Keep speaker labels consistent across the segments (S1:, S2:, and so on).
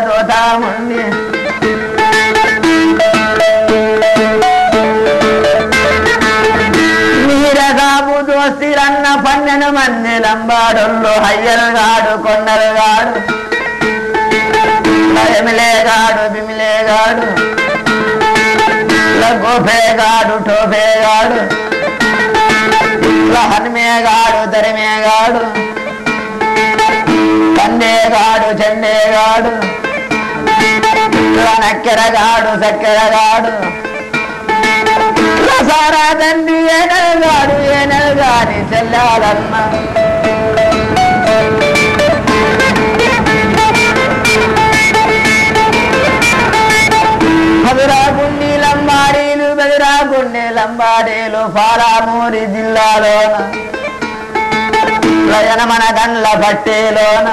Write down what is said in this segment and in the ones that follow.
S1: పేట తోతాముంది దోస్తిరన్న పన్నెను మంది లంబాడుల్లో హయ్యలుగాడు కొండలుగాడు ఎమిలేగాడు బిమిలేగాడు. గోఫేగాడు టోఫేగాడు హనుమేగాడు దరిమేగాడు. తండేగాడు చెండేగాడు నక్కెరగాడు చక్కెరగాడు రసారా తండ్రి ఏనగాడు ఏనగాని చెల్లాలన్న మధురాగుండి లంబాడీలు బెదిరాగుండి లంబాడీలు పాలామూరి జిల్లాలోన. ప్రజనమన గండ్ల పట్టేలోన.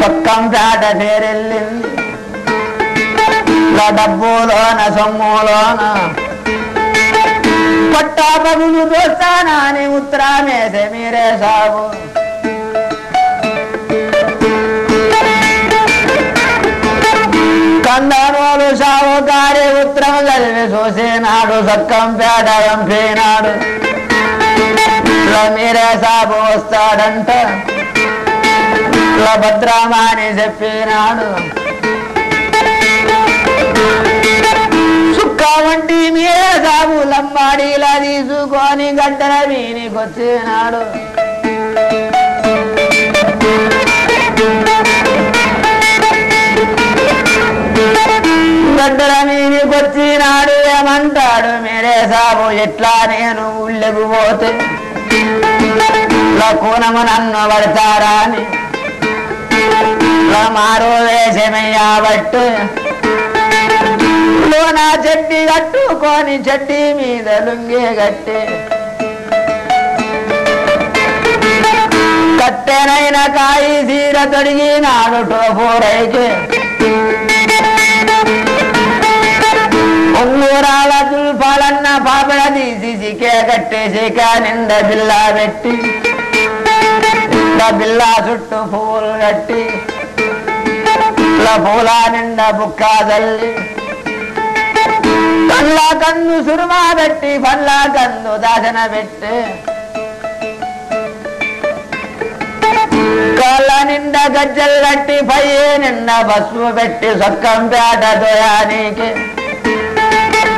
S1: సొక్కం చాట పేరెళ్ళింది డబ్బులోన సొమ్ములోన. పట్టా పగులు దోస్తానాని ఉత్తరామేసే మీరే సాగు. కందనోలు సాగు గారి ఉత్తరం చదివి చూసేనాడు సక్కం పేట పంపినాడు మీరే సాగు వస్తాడంట. భద్రామా అని చెప్పినాడు. సుక్క వంటి మీరే సాగు లంబాడీలా తీసుకొని గడ్డల వీనికొచ్చినాడు గడ్డల వీనికొచ్చినాడు ఏమంటాడు మీరే సాబు ఎట్లా నేను ఉళ్ళెకు పోతే? కూనము నన్ను పడతారా అని మారో వేషమయ్యాబట్టు లోన చెడ్డి కట్టుకొని చెడ్డి మీద లుంగి కట్టి కట్టెనైన కాయి సీర తొడిగినాడు టోపూరైకి ఉంగూరాల తుల్పాలన్న పాపడ తీసి సికే కట్టేసి నిండ బిల్లా పెట్టి బిల్లా చుట్టూ పువ్వులు కట్టి పూల నిండా బుక్క తల్లి కళ్ళ కన్ను సురుమా పెట్టి పళ్ళ కన్ను దాసన పెట్టి కళ్ళ నిండా గజ్జలు కట్టి పై నిండా బస్సు పెట్టి సొక్కం పేట దోయానికి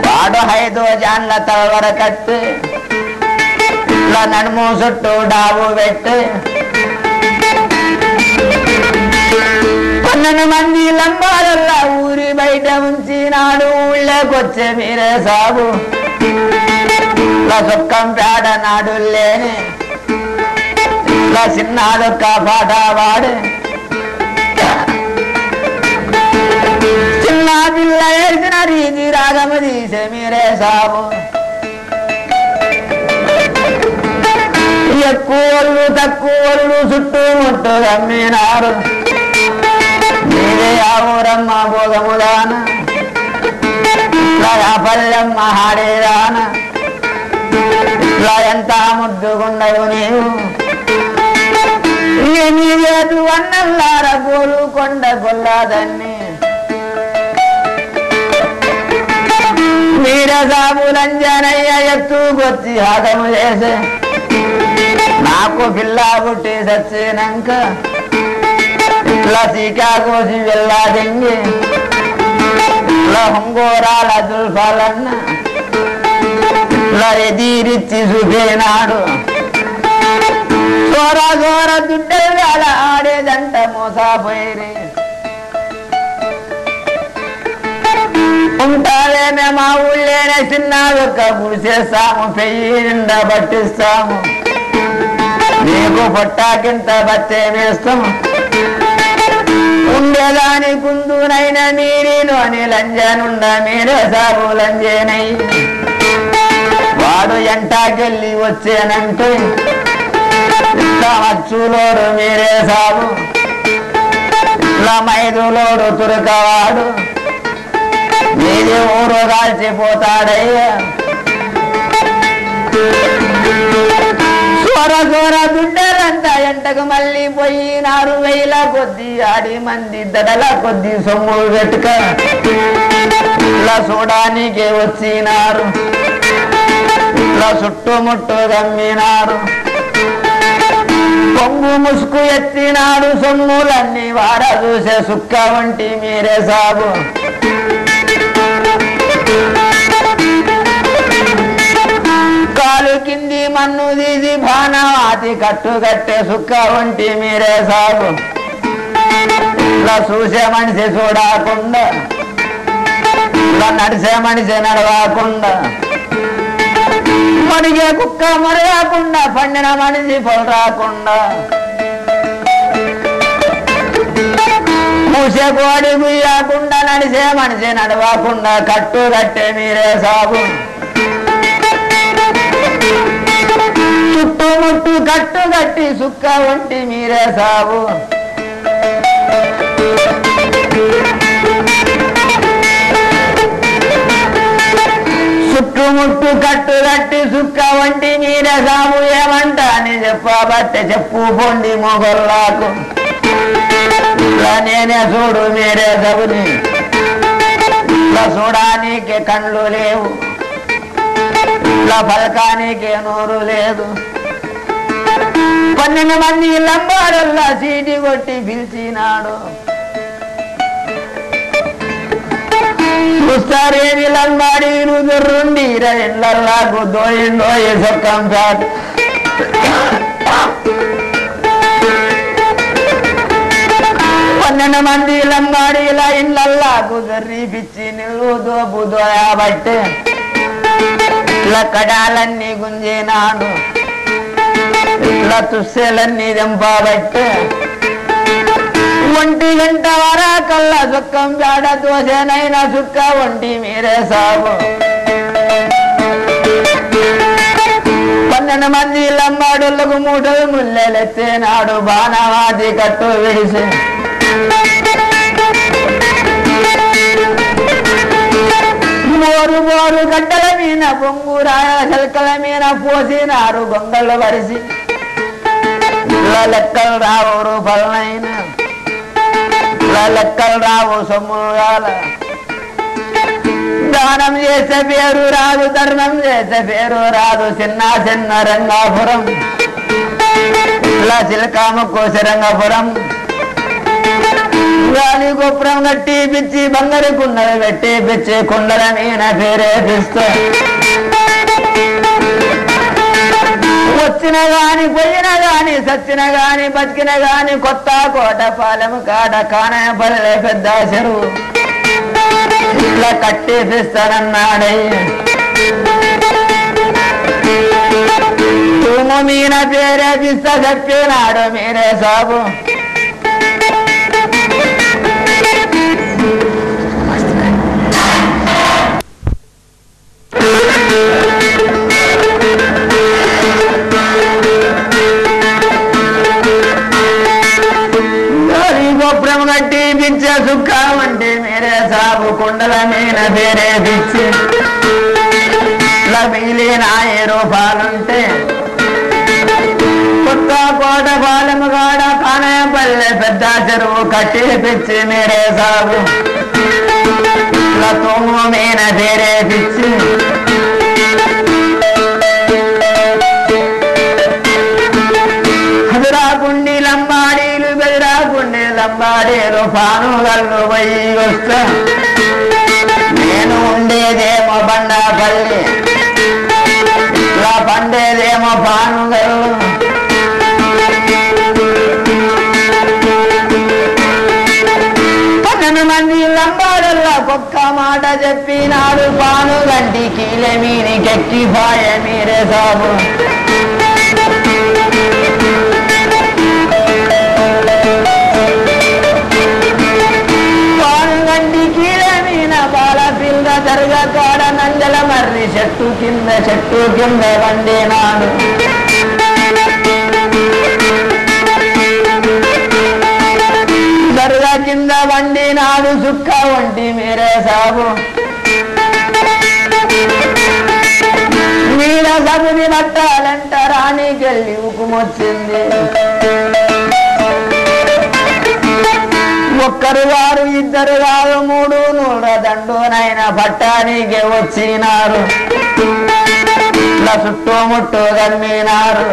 S1: వాడు హైదో జాన్ల తలవర కట్టి నడుము చుట్టూ డాబు పెట్టి నన్ను మంది లంబాలల్లా ఊరి బయట ఉంచినాడు ఊళ్ళకొచ్చే మీరే సాగు. ఇలా పేడ నాడు లేని ఇలా చిన్నాదొక్క పాట వాడే. చిన్న పిల్ల వేసిన రీతి రాగము తీసే మీరే సాగు. ఎక్కువ తక్కువ చుట్టూ ముట్టు గమ్మినారు ఆవురమ్మ భోగముదాన పల్లెమ్మ హాడేదాన ఎంత ముద్దుగుండవు నీవు. నీవేదు అన్నల్లార గోలు కొండ గొల్లాదన్ని. వీరసాములంజనయ్య ఎత్తు ఎత్తుకొచ్చి హాదము చేసే. నాకు పిల్ల పుట్టి సచ్చినాక ఇట్లా సీకా కోసి వెళ్ళాదింగి ఇట్లా హంగోరాల దుల్ఫాలన్న. ఇట్లా ఎదిరిచ్చి చూపినాడు చోర చోర దుడ్డే వేళ ఆడేదంట మోసాపోయి ఉంటారేమే మా ఊళ్ళేనే చిన్న ఒక్క చేస్తాము పెయ్యి నిండా పట్టిస్తాము. నీకు పొట్టాకింత బత్తే వేస్తాము. ఉండేదాని కుందునైన మీరిలోని లంజనుండ మీరే సాగు లంజేనై. వాడు ఎంటాకెళ్ళి వచ్చానంటే ఇట్లా మచ్చులోడు మీరే సాగు ఇట్లా మైదులోడు తురకవాడు. మీది ఊరు కాల్చిపోతాడయ్యా. ఘోర ఘోర దుడ్డరంతా ఎంటకు మళ్ళీ పోయినారు వేల కొద్ది ఆడి మంది దడల కొద్ది సొమ్ములు గట్టుక ఇట్లా చూడానికే వచ్చినారు. ఇట్లా చుట్టుముట్టు గమ్మినారు కొంగు ముసుగు ఎత్తినాడు సొమ్ములన్నీ వారా చూసే సుక్క వంటి మీరే సాబు. కింది మన్ను తీసి భానవాతి కట్టు కట్టే సుక్క వంటి మీరే సాగు. ఇలా చూసే మనిషి చూడకుండా ఇలా నడిసే మనిషి నడవకుండా మడిగే కుక్క మరగకుండా పండిన మనిషి పొలు రాకుండా. మూసే కోడి గుయ్యకుండా నడిసే మనిషి నడవకుండా కట్టు కట్టే మీరే సాగు. చుట్టుముట్టు కట్టు కట్టి సుక్క వంటి మీరే సావు చుట్టుముట్టు కట్టు కట్టి సుక్క వంటి మీరే సాగు ఏమంటా అని చెప్పబట్టే చెప్పు పొండి మొగల్లాకు. నేనే చూడు మీరే సబుని చూడడానికి కళ్ళు లేవు. ఇట్లా పలకానికి నోరు లేదు. పన్నెండు మంది లంబాడల్లా సీటి కొట్టి పిలిచినాడు. చూస్తారేమి లంబాడి రుండి ఇళ్ళల్లాకు దోయిందో సొక్కం సార్ పన్నెండు మంది లంబాడీల ఇళ్ళల్లా కుదర్రి పిచ్చి నిల్లు దోపు దోయాబట్టే ఇట్లా కడాలన్నీ గుంజినాడు ఇట్లా తుస్సేలన్నీ దింపబట్టే ఒంటి గంట వరాకల్లా సుక్కం జాడ దోశనైనా సుక్క ఒంటి మీరే సాగు పన్నెండు మంది లంబాడులకు మూటలు ముల్లెలెత్తేనాడు బాణవాది కట్టు విడిసి మోరు మోరు గడ్డల మీద పొంగురాయ శల్కల మీద పోసినారు గొంగళ్ళు వరిసి ఇలా లెక్కలు రావు రూపాలనైన ఇలా లెక్కలు రావు సొమ్ముగాల దానం చేసే పేరు రాదు ధర్మం చేసే పేరు రాదు చిన్న చిన్న రంగాపురం ఇలా చిలకాముకు రంగాపురం గాలి గోపురం కట్టి పిచ్చి బంగారు కుండలు పెట్టి పిచ్చి కుండల మీద పేరే పిస్తా. వచ్చిన గాని పోయిన గాని సచ్చిన గాని బతికిన గాని కొత్త కోట పాలెం కాడ కానపల్లె పెద్ద చెరువు. ఇట్లా కట్టేపిస్తానన్నాడే తూము మీన పేరే పిస్తా చెప్పినాడు మీరే సాబు. పిచ్చే సుఖం అంటే మీరే సాబు కొండల మీద పేరే పిచ్చి ఇలా మిగిలిన ఏ రూపాలుంటే కొత్త కోట పాలెము కాడ కానపల్లె పెద్ద చెరువు కట్టి పిచ్చి మీరే సాబు. ఇలా తొమ్ము మీద పేరే పిచ్చి హదురాకుండి లంబాడీలు బెదిరాకుండి లంబాడీలు పానుగల్లు పోయి వస్తా నేను ఉండేదేమో బండాపల్లి ఇలా పండేదేమో పానుగల్లు మాట చెప్పినాడు పాను గంటి గట్టి భాయ మీరే సాబు పాను గంటి కీలే మీన పిల్ల జరగ కాడ నందల మర్రి చెట్టు కింద చెట్టు కింద వండినాడు. వండినాడు సుక్క వంటి మీరే సాబు మీర సబుని పట్టాలంట రాణికెళ్ళి ఉకుమొచ్చింది. ఒక్కరు వారు ఇద్దరు వారు మూడు నూడ దండునైన పట్టానికి వచ్చినారు. ఇలా చుట్టుముట్టు కమ్మినారు.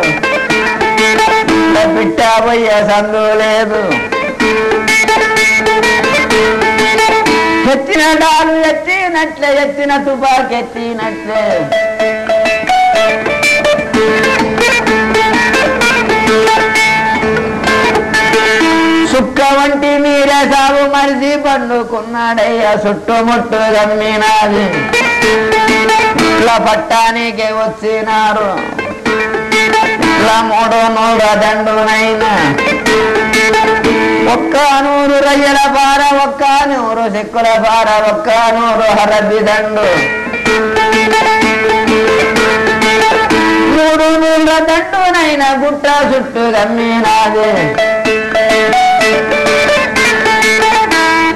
S1: ఇలా పిట్టబోయే సందు లేదు. ఎత్తిన డాలు ఎత్తినట్లే ఎత్తిన తుపాకి ఎత్తినట్లే. సుక్క వంటి మీరే సాగు మరిసి పండుకున్నాడయ్యా చుట్టుముట్టు గమ్మినాది. ఇట్లా పట్టానికి వచ్చినారు. ఇట్లా మూడు నూడ దండునైనా ఒక్క నూరు రయ్యల పార ఒక్క నూరు సిక్కుల పార ఒక్క నూరు హరబి దండు. మూడు నూళ్ళ దండునైన గుట్ట చుట్టూ గమ్మినాదే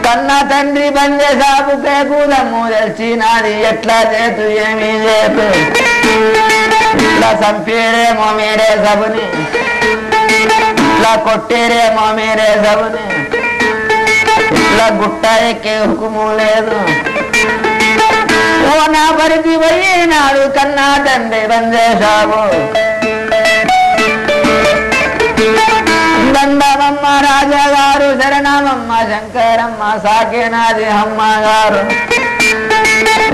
S1: కన్న తండ్రి బందె సాపు పేకుదమ్ము తెలిసినది ఎట్లా చేతు ఏమీ చేతు ఇట్లా చంపేరేమో మీరే సబుని ఇట్లా కొట్టేరేమో మీరే సబుని ఇట్లా గుట్ట ఎక్కే హుకుము లేదు. ఓ నా పరిధి పోయినాడు కన్నా తండ్రి బందేశాము దండమమ్మ రాజాగారు శరణమమ్మ శంకరమ్మ సాకినాది అమ్మ గారు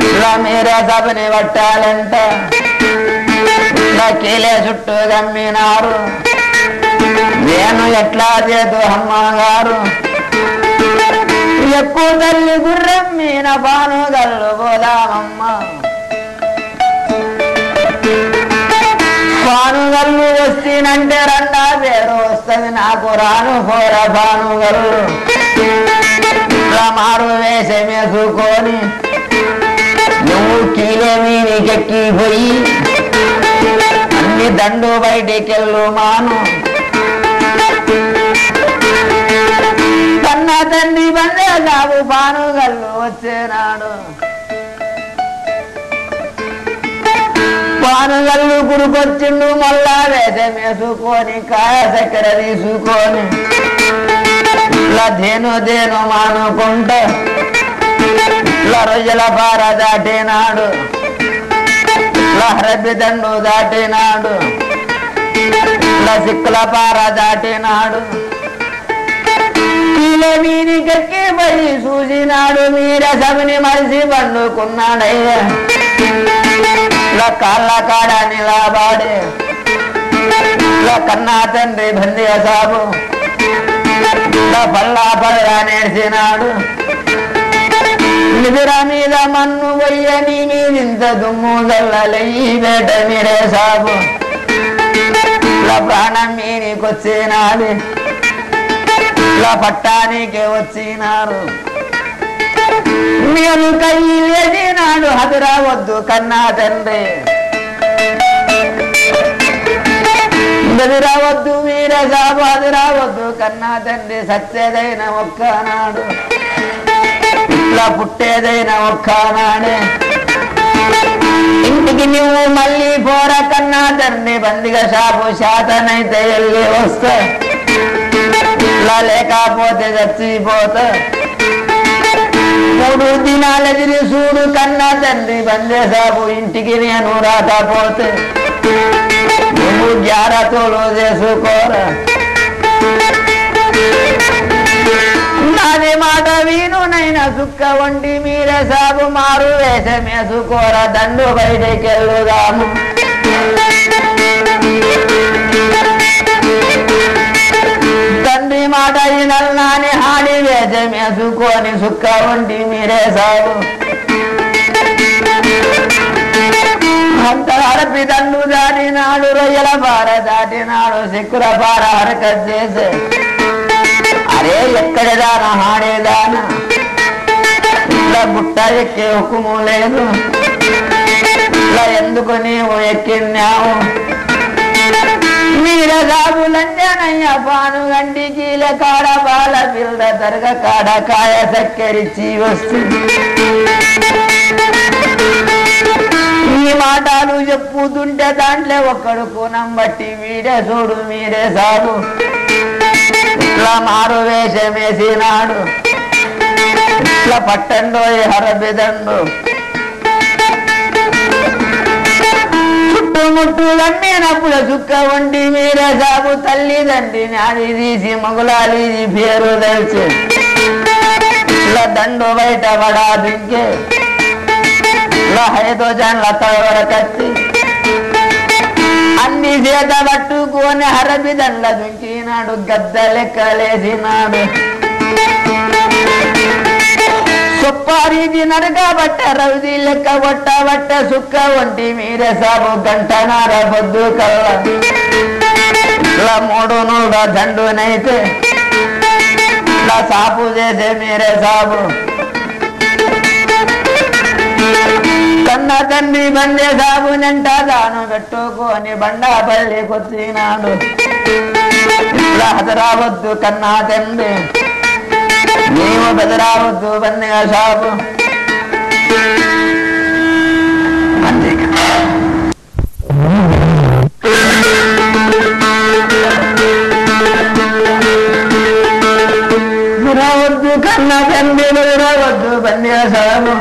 S1: ఇలా మీరే సభని పట్టాలంట ఇలా కీలే చుట్టూ గమ్మినారు. నేను ఎట్లా చేదు అమ్మ గారు ఎక్కువ తల్లి గుర్రం మీన పాను గల్లు పోదామమ్మ. పానుగల్లు వస్తేనంటే రండా పేరు వస్తుంది నాకు రాను పోర పానుగల్లు మారు వేసమేసుకొని నువ్వు కీలే మీనికెక్కిపోయి అన్ని దండు బయటికెళ్ళు మాను. కన్న తండ్రి బందే కావు పానుగల్లు వచ్చేనాడు. పానుగల్లు గుడికొచ్చిండు మళ్ళా వేదం వేసుకొని కాయ చక్కెర తీసుకొని దేను దేను మానుకుంట రొయ్యల పార దాటినాడు. ఇలా దండు దాటినాడు. సిక్కుల పార దాటినాడు. కీలే మీని కక్కి పోయి చూసినాడు మీరసమిని మనిషి పండుకున్నాడయ్యా కాళ్ళ కాడ నిలబడి కన్నా తండ్రి బంది సాబు పల్లా పల్లా నేర్చినాడు. నిద్ర మీద మన్ను వయ్యని మీదింత దుమ్ము గల్లలయ్యి వేట మీరే సాబు. ప్రాణం మీనికొచ్చినాది. ఇలా పట్టానికి వచ్చినారు. నేను కయ్యి నాడు హదురావద్దు కన్నా తండ్రి. బెదిరావద్దు వీర సాబు హదురావద్దు కన్నా తండ్రి సత్యదైన ఒక్కనాడు. ఇట్లా పుట్టేదైన ఒక్కనాడే. ఇంటికి నువ్వు మళ్ళీ పోర కన్నా తండ్రి బందిగా షాపు శాతనైతే వెళ్ళి వస్తే. ఇలా లేకపోతే చచ్చిపోతా. మూడు దినాల చూడు కన్నా తండ్రి బందే ఇంటికి నేను రాకపోతే. నువ్వు జాగ్రత్తలు చేసుకోరా. నాది మాట వీణునైనా సుక్క వండి మీరే సాబు మారు వేషం వేసుకోరా దండు బయటకెళ్ళుదాము. వెళ్ళుదాము హాని మాట వేసుకొని సుక్క వండి మీరే సాగు. అంత అరపి దండు దాటినాడు రొయ్యల పార దాటినాడు సిక్కుల పార హరకత్ చేసే. అరే ఎక్కడదాన హాడేదాన ఇట్లా బుట్ట ఎక్కే హుకుము లేదు. ఇలా ఎందుకు నీవు ఎక్కినావు? మీర పానుగండి పాను కీల కాడ బాల పిల్ల దరగ కాడ కాయ సక్కరిచి వస్తుంది. ఈ మాటలు చెప్పుతుంటే దాంట్లో ఒక్కడు కోణం బట్టి వీడే చూడు మీరే సాగు. ఇట్లా మారు వేషమేసినాడు ఇట్లా పట్టండో హరబెదండు. చుట్టుముట్టు నప్పుల చుక్క వండి మీరే సాగు తల్లిదండ్రి నాది తీసి మగులాలి పేరు తెలిసి. ఇట్లా దండు బయట పడా దింకే. ఇలా హైదో జాన్ల తవర కత్తి అన్ని చేత పట్టుకొని హరబిదండ్ల దండ దుంకినాడు గద్ద లెక్కలేసినాడు సుప్పారీది రౌజీ బట్ట లెక్క బట్ట వట్ట సుక్క వంటి మీరే సాబు గంటనార నార బొద్దు కళ్ళ మూడు నూడ దండునైతే ఇలా సాపు చేసే మీరే సాబు. కన్న తండ్రి బండే సాబునంట దాను పెట్టుకొని బండాపల్లి కొచ్చినాడు ఇలా హజరావద్దు కన్నా తండ్రి. నీవు బెదరావద్దు బండిగా సాబు అంతేగా రావద్దు కన్న తండ్రి రావద్దు బండిగా సాబు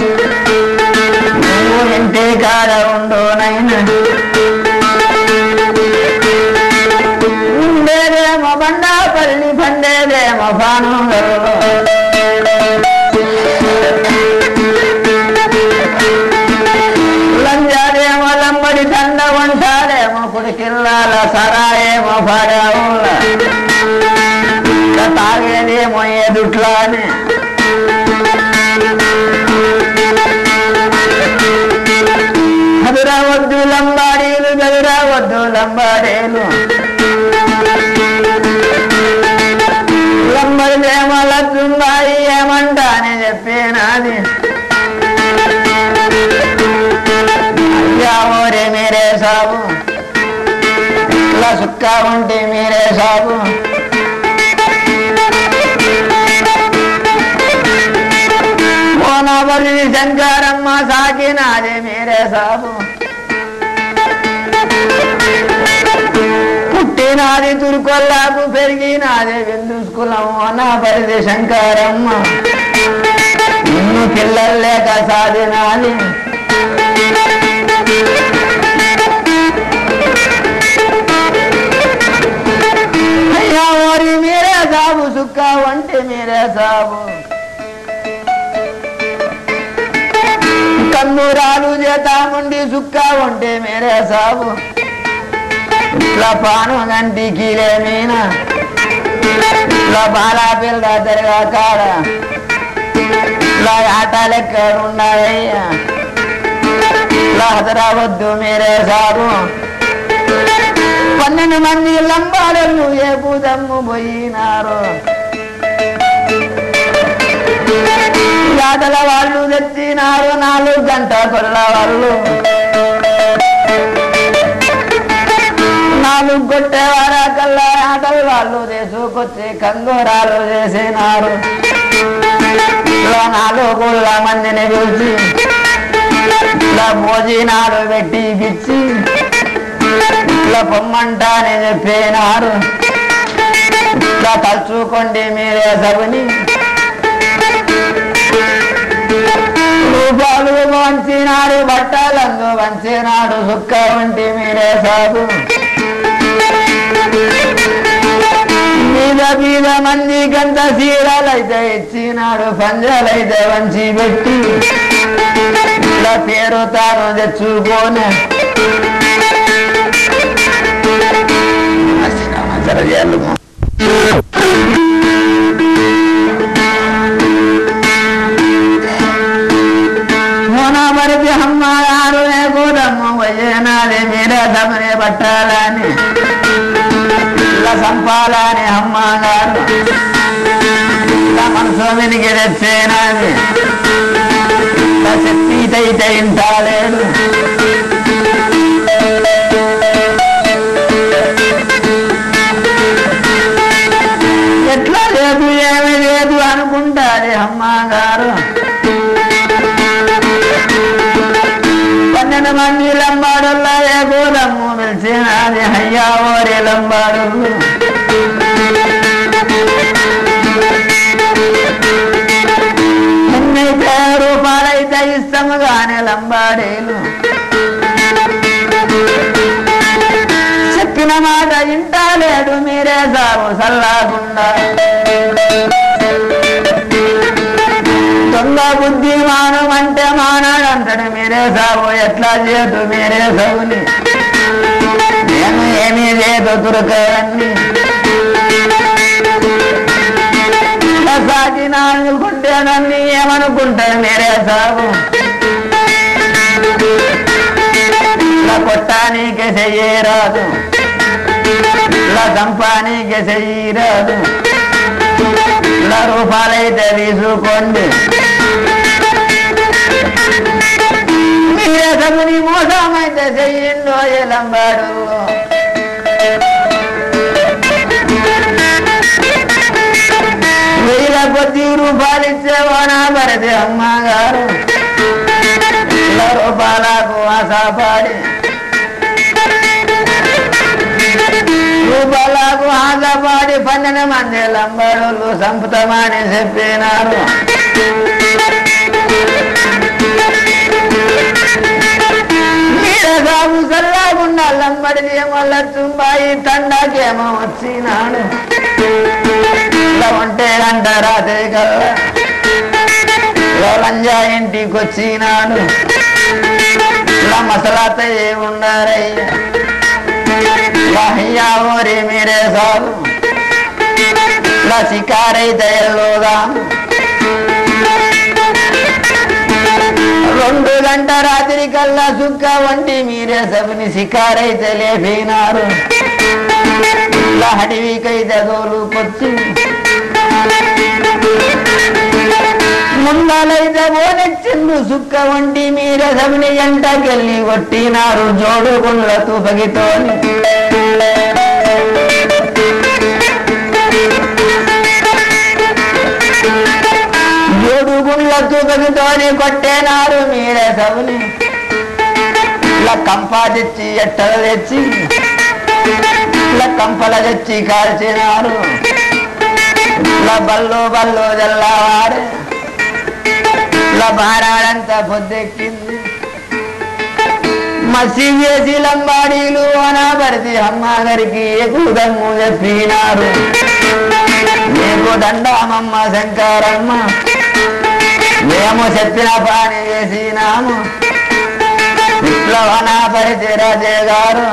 S1: నువ్వు ఇంటి కాడ ఉండు బండాపల్లి పండేదేమో లంబడి దండ వంటాడేమో కుడికిల్లాల సరాయేమో పడవుల తాగేదేమో ఎదుట్లానే చదురవద్దు లంబాడీలు చదురవద్దు లంబాడీలు. అంట అని చెప్పినాది అయ్యా ఓరే మీరే సాగు ఇలా సుక్క ఉంటే మీరే సాబు. మోనబరి శంకరమ్మ సాకినాది మీరే సాగు నాది తురుకొల్లాకు పెరిగినాది విందుస్కులం మోనబరిది శంకరమ్మ. నిన్ను పిల్లలు లేక సాధనాలి. అయ్యా ఓరి మీరే సాబు సుక్క వంటి మీరే సాబు. కన్నురాలు చేతాముండి సుక్క ఉంటే మీరే సాబు. లపాను పాను గంటి కీలే పిల్ల తిరగా కాడ ఇట్లా ఆటలు మీరే సారు పన్నెండు మంది లంబాడలు ఏ పూజమ్ము పోయినారు ఆటల వాళ్ళు తెచ్చినారు నాలుగు గంట కొల్ల వాళ్ళు నాలుగు కొట్టేవారా కల్లా వాళ్ళు చేసుకొచ్చి కంగోరాలు చేసినారు. ఇలా నాలుగు మందిని పిలిచి భోజనాలు పెట్టి పిచ్చి ఇట్లా పొమ్మంటాని చెప్పినారు. ఇట్లా తలుచుకోండి మీరే సగుని రూపాలు వంచినాడు బట్టలందు వంచినాడు సుక్క వంటి మీరే సాగు. మీద మంది గంట సీరాలైతే ఇచ్చినాడు పంజాలైతే వంచి పెట్టి. ఇలా పేరు తాను తెచ్చుకోనే. సరజాలు మోనమరిది అమ్మారు కూడమ్మ వయ్యనాది మీరే తమరే పట్టాల. కంపాలని అమ్మగారు. మనసు వినికి తెచ్చేనాది శక్తితైతే ఇంటాలేడు ఎట్లా లేదు ఏమి లేదు అనుకుంటారు అమ్మగారు. పన్నెండు మంది లంబాడుల్లో ఏ గోలమ్ము పిలిచినాది అయ్యా ఓరే లంబాడు ఇస్తాము గానే చెప్పిన మాట ఇంటాలేడు మీరే సాగు సల్లాగుండా. దొంగ బుద్ధి మానం అంటే మానాడంటాడు మీరే సాగు ఎట్లా చేయదు మీరే సవుని. నేను ఏమీ చేతు దురకని సాటి నానుకుంటేనన్నీ ఏమనుకుంటాడు మీరే సాగు కొట్టానికి చెయ్యరాదు ఇలా దంపానికి చెయ్యరాదు ఇలా రూపాలైతే తీసుకోండి మీరసముని మోసమైతే చెయ్యిండో ఎలంబాడు వేల కొద్ది రూపాయలు ఇచ్చేవానా భరతి అమ్మగారు. ఇలా రూపాయలకు ఆశపాడి రూపాయలకు ఆశపాడి పన్నెండు మంది లంబడోళ్ళు సంపుతమని చెప్పినారు. మీరే సాగు సల్లాగుండా లంబడిని ఏమో చుంబాయి తండాకేమో వచ్చినాడు. ఇలా ఉంటే అంటారా రాత్రి కల్లా లంజా ఇంటికి వచ్చినాడు ఇలా మసలాత ఏముండారయ్యా लहिया मोरे मेरे साल लसिकार రెండు గంట రాత్రి కల్లా సుక్క వంటి మీరే సభని శికారైతే లేపినారు లహడివికైతే దోరుకొచ్చి ఇలా అడవికైతే దోలుకొచ్చి ముందాలైతే ఓనెచ్చిండు సుక్క వంటి మీరే సభని ఎంటకెళ్ళి కొట్టినారు జోడు గుండ్ల తుపగితోని. జోడు గుండ్ల తుపగితోని కొట్టేనారు మీరే సభని ఇలా కంపా తెచ్చి ఎట్టలు తెచ్చి ఇలా కంపల తెచ్చి కాల్చినారు. ఇలా బల్లో బల్లు జల్లవాడే ఇలా బారాడంతా పొద్దెక్కింది మసి వేసి లంబాడీలు అనాభరితి అమ్మగారికి ఎక్కుదమ్ము చెప్పినారు. నీకు దండామమ్మ శంకరమ్మ మేము చెప్పిన పని చేసినాము విప్లవనాభరితి రాజే గారు